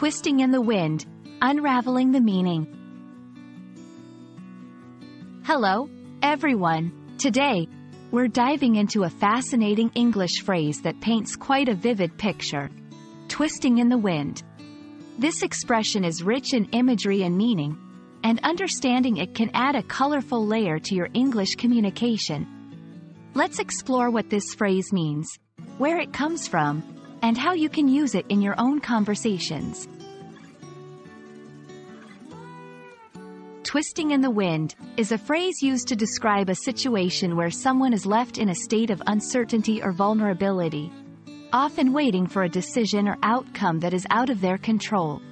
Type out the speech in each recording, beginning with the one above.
Twisting in the Wind, Unraveling the Meaning. Hello, everyone. Today, we're diving into a fascinating English phrase that paints quite a vivid picture. Twisting in the wind. This expression is rich in imagery and meaning, and understanding it can add a colorful layer to your English communication. Let's explore what this phrase means, where it comes from, and how you can use it in your own conversations. Twisting in the wind is a phrase used to describe a situation where someone is left in a state of uncertainty or vulnerability, often waiting for a decision or outcome that is out of their control.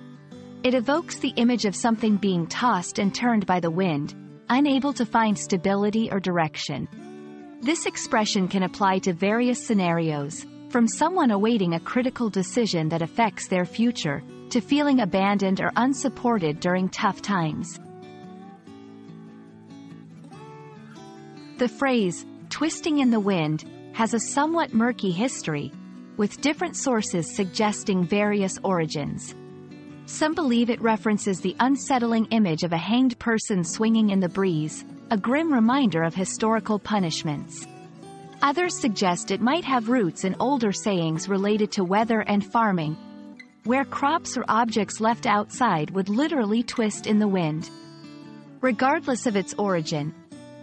It evokes the image of something being tossed and turned by the wind, unable to find stability or direction. This expression can apply to various scenarios, from someone awaiting a critical decision that affects their future, to feeling abandoned or unsupported during tough times. The phrase, twisting in the wind, has a somewhat murky history, with different sources suggesting various origins. Some believe it references the unsettling image of a hanged person swinging in the breeze, a grim reminder of historical punishments. Others suggest it might have roots in older sayings related to weather and farming, where crops or objects left outside would literally twist in the wind. Regardless of its origin,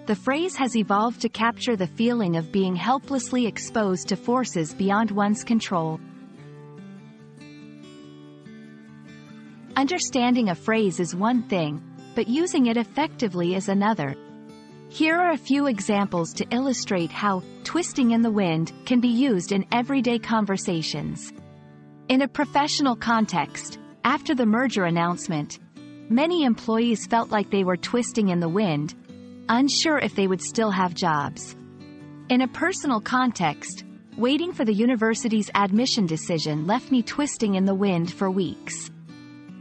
the phrase has evolved to capture the feeling of being helplessly exposed to forces beyond one's control. Understanding a phrase is one thing, but using it effectively is another. Here are a few examples to illustrate how twisting in the wind can be used in everyday conversations. In a professional context, after the merger announcement, many employees felt like they were twisting in the wind, unsure if they would still have jobs. In a personal context, waiting for the university's admission decision left me twisting in the wind for weeks.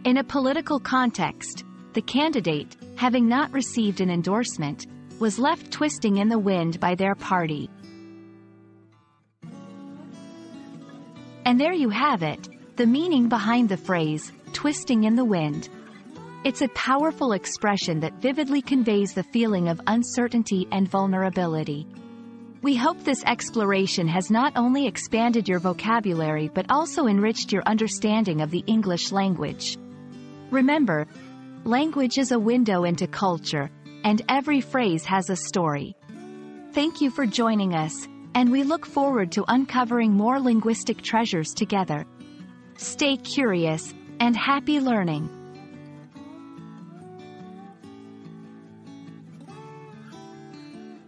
In a political context, the candidate, having not received an endorsement, was left twisting in the wind by their party. And there you have it, the meaning behind the phrase, twisting in the wind. It's a powerful expression that vividly conveys the feeling of uncertainty and vulnerability. We hope this exploration has not only expanded your vocabulary but also enriched your understanding of the English language. Remember, language is a window into culture, and every phrase has a story. Thank you for joining us, and we look forward to uncovering more linguistic treasures together. Stay curious, and happy learning!